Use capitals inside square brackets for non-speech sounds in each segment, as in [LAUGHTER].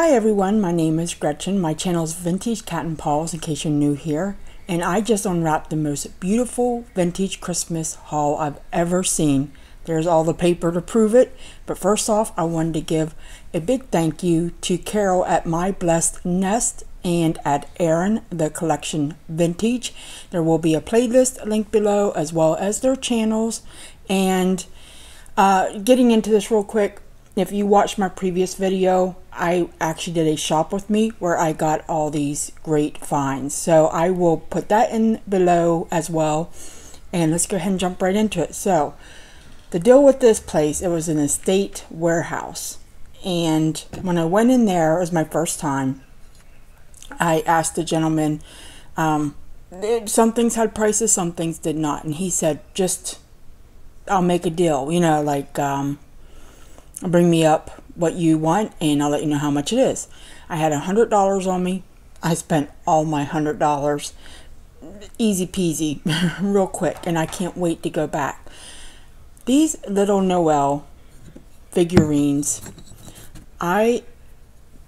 Hi everyone, my name is Gretchen. My channel is Vintage Cat and Paws in case you're new here. And I just unwrapped the most beautiful vintage Christmas haul I've ever seen. There's all the paper to prove it. But first off, I wanted to give a big thank you to Carol at My Blessed Nest and at Erin, the collection vintage. There will be a playlist link below as well as their channels. And uh, getting into this real quick, if you watched my previous video, I actually did a shop with me where I got all these great finds. So I will put that in below as well. And let's go ahead and jump right into it. So the deal with this place, it was an estate warehouse. And when I went in there, it was my first time. I asked the gentleman, um, some things had prices, some things did not. And he said, just, I'll make a deal, you know, like, um, bring me up what you want and I'll let you know how much it is. I had a hundred dollars on me. I spent all my hundred dollars easy peasy [LAUGHS] real quick and I can't wait to go back. These little Noel figurines, I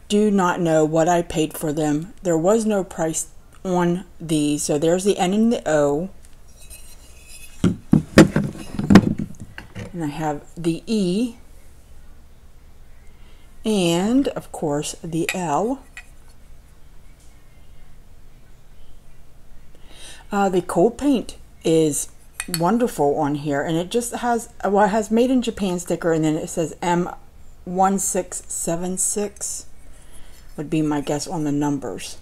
do not know what I paid for them. There was no price on these. So there's the N and the O. And I have the E and of course the L. Uh, the cold paint is wonderful on here and it just has well it has made in Japan sticker and then it says M1676 would be my guess on the numbers.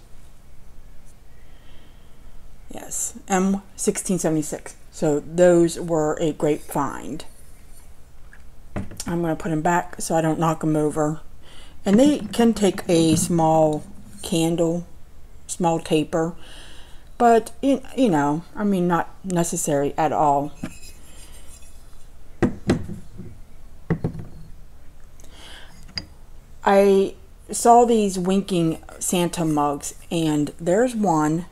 Yes, M1676. So those were a great find. I'm going to put them back so I don't knock them over. And they can take a small candle, small taper, but you know, I mean, not necessary at all. I saw these winking Santa mugs, and there's one.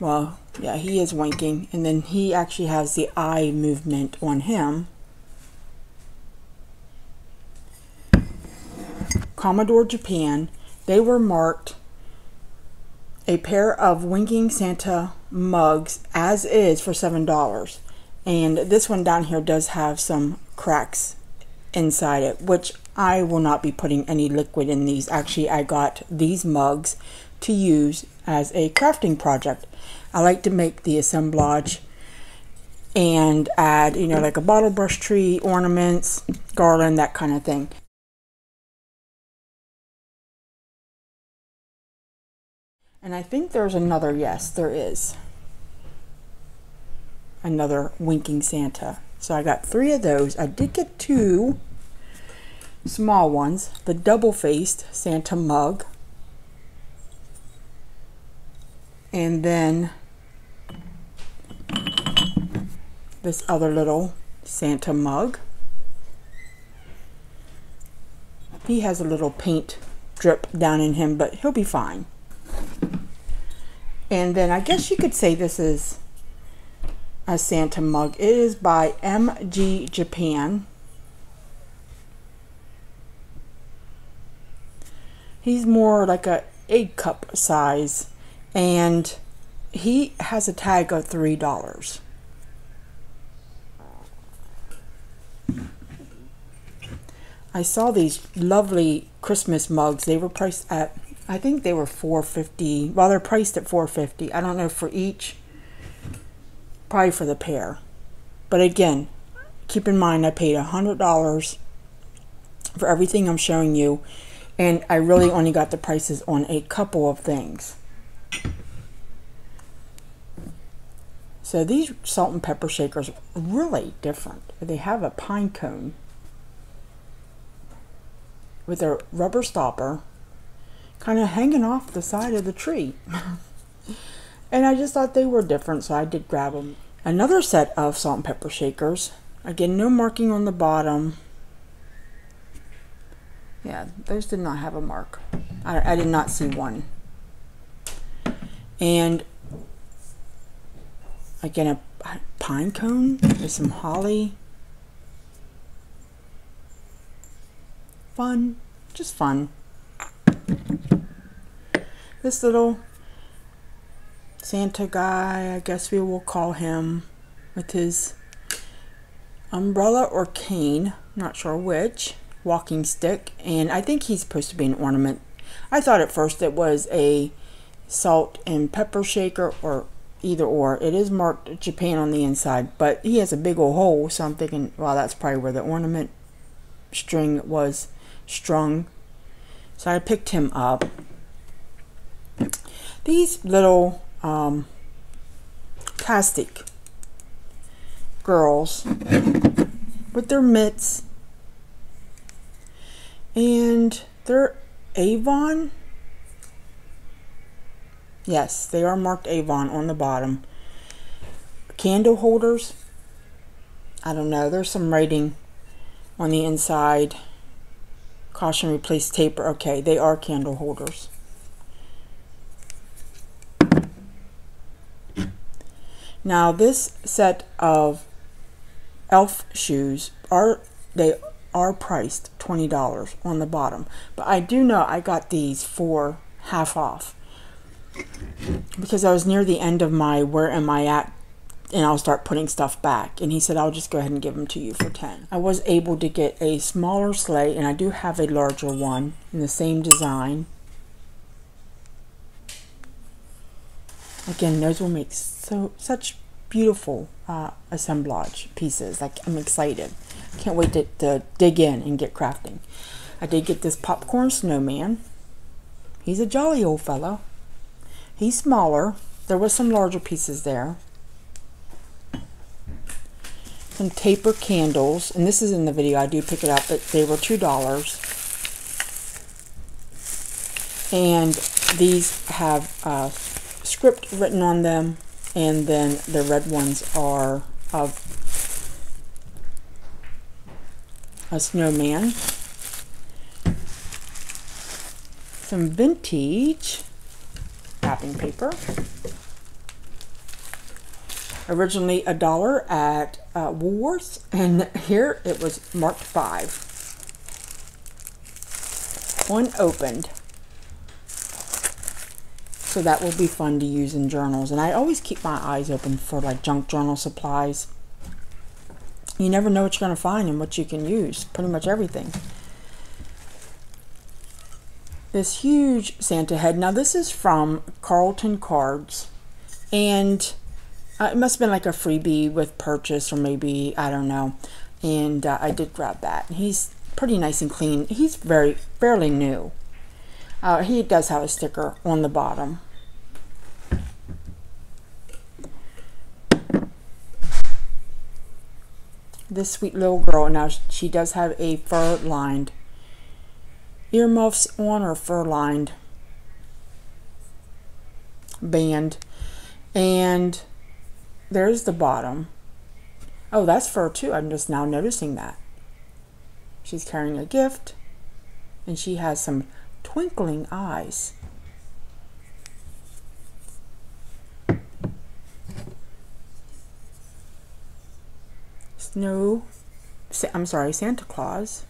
Well, yeah, he is winking, and then he actually has the eye movement on him. Commodore Japan, they were marked a pair of Winking Santa mugs as is for $7. And this one down here does have some cracks inside it, which I will not be putting any liquid in these. Actually, I got these mugs to use as a crafting project. I like to make the assemblage and add, you know, like a bottle brush tree, ornaments, garland, that kind of thing. And I think there's another, yes, there is. Another winking Santa. So I got three of those. I did get two small ones. The double-faced Santa mug. And then this other little Santa mug. He has a little paint drip down in him, but he'll be fine. And then I guess you could say this is a Santa mug. It is by MG Japan. He's more like a egg cup size and he has a tag of three dollars. I saw these lovely Christmas mugs. They were priced at I think they were 450. Well, they're priced at 450. I don't know for each. Probably for the pair. But again, keep in mind I paid $100 for everything I'm showing you. And I really only got the prices on a couple of things. So these salt and pepper shakers are really different. They have a pine cone with a rubber stopper kind of hanging off the side of the tree. and I just thought they were different, so I did grab them. Another set of salt and pepper shakers. Again, no marking on the bottom. Yeah, those did not have a mark. I, I did not see one. And again, a pine cone with some holly. Fun, just fun. This little Santa guy, I guess we will call him, with his umbrella or cane, not sure which, walking stick, and I think he's supposed to be an ornament. I thought at first it was a salt and pepper shaker or either or. It is marked Japan on the inside, but he has a big old hole, so I'm thinking, well, that's probably where the ornament string was strung. So I picked him up. These little um, plastic girls with their mitts and they're Avon Yes, they are marked Avon on the bottom. Candle holders. I don't know. There's some writing on the inside. Caution replace taper. Okay, they are candle holders. Now this set of elf shoes are they are priced $20 on the bottom. But I do know I got these for half off because I was near the end of my where am I at and I'll start putting stuff back. And he said, I'll just go ahead and give them to you for 10. I was able to get a smaller sleigh and I do have a larger one in the same design. Again, those will make so such beautiful uh, assemblage pieces. Like I'm excited. Can't wait to, to dig in and get crafting. I did get this popcorn snowman. He's a jolly old fellow. He's smaller. There was some larger pieces there. Some taper candles. And this is in the video. I do pick it up. But they were $2. And these have uh, script written on them. And then the red ones are of a snowman. Some vintage wrapping paper. Originally a dollar at uh, Woolworths, and here it was marked five. Unopened. So that will be fun to use in journals. And I always keep my eyes open for like junk journal supplies. You never know what you're going to find and what you can use. Pretty much everything this huge Santa head. Now this is from Carlton Cards and uh, it must have been like a freebie with purchase or maybe, I don't know. And uh, I did grab that. He's pretty nice and clean. He's very, fairly new. Uh, he does have a sticker on the bottom. This sweet little girl, now she does have a fur lined earmuffs on or fur lined band and there's the bottom. Oh that's fur too. I'm just now noticing that. She's carrying a gift and she has some twinkling eyes snow I'm sorry Santa Claus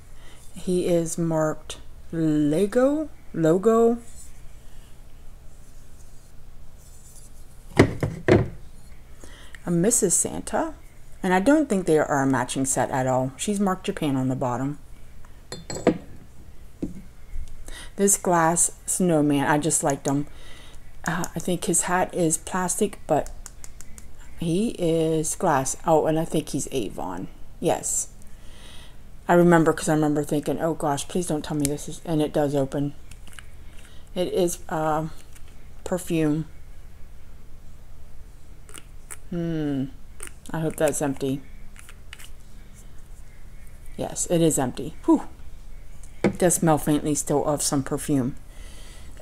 he is marked Lego logo. A Mrs. Santa. And I don't think they are a matching set at all. She's marked Japan on the bottom. This glass snowman, I just liked him. Uh, I think his hat is plastic, but he is glass. Oh, and I think he's Avon. Yes. I remember because I remember thinking, oh gosh, please don't tell me this is, and it does open. It is uh, perfume. Hmm. I hope that's empty. Yes, it is empty. Whew. It does smell faintly still of some perfume.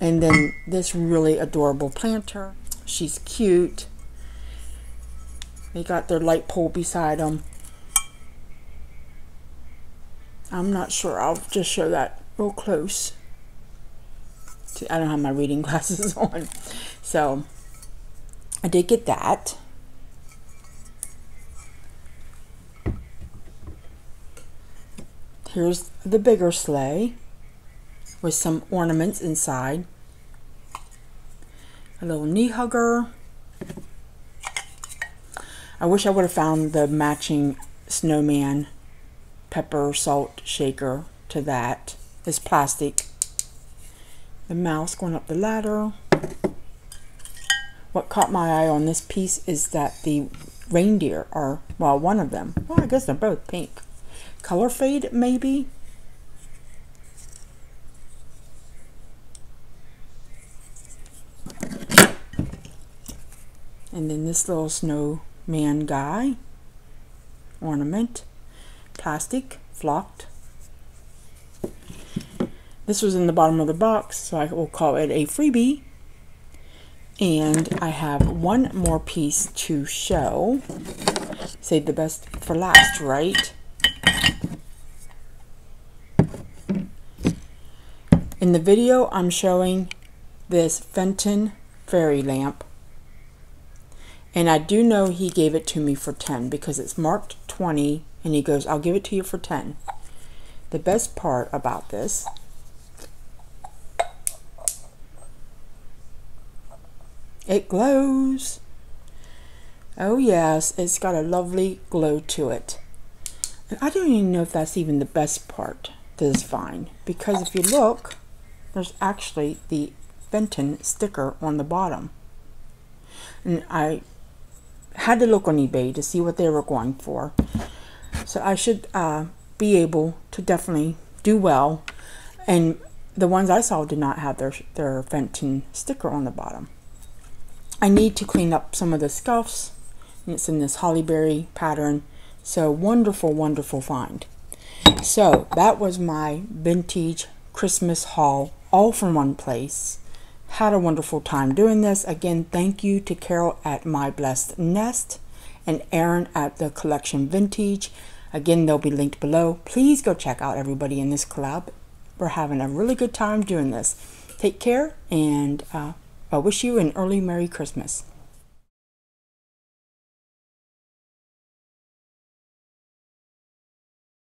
And then this really adorable planter. She's cute. They got their light pole beside them. I'm not sure. I'll just show that real close. I don't have my reading [LAUGHS] glasses on. So, I did get that. Here's the bigger sleigh with some ornaments inside. a little knee hugger. I wish I would have found the matching snowman pepper salt shaker to that. It's plastic. The mouse going up the ladder. What caught my eye on this piece is that the reindeer are, well, one of them. Well, I guess they're both pink. Color fade, maybe? And then this little snowman guy, ornament, plastic, flocked. This was in the bottom of the box, so I will call it a freebie. And I have one more piece to show. Save the best for last, right? In the video, I'm showing this Fenton fairy lamp and I do know he gave it to me for 10 because it's marked 20 and he goes, I'll give it to you for 10. The best part about this it glows. Oh yes, it's got a lovely glow to it. And I don't even know if that's even the best part to this vine because if you look, there's actually the Fenton sticker on the bottom. And I had to look on eBay to see what they were going for. So I should uh, be able to definitely do well. And the ones I saw did not have their, their Fenton sticker on the bottom. I need to clean up some of the scuffs. It's in this hollyberry pattern. So wonderful, wonderful find. So that was my vintage Christmas haul all from one place had a wonderful time doing this. Again, thank you to Carol at My Blessed Nest and Erin at the Collection Vintage. Again, they'll be linked below. Please go check out everybody in this collab. We're having a really good time doing this. Take care, and uh, I wish you an early Merry Christmas.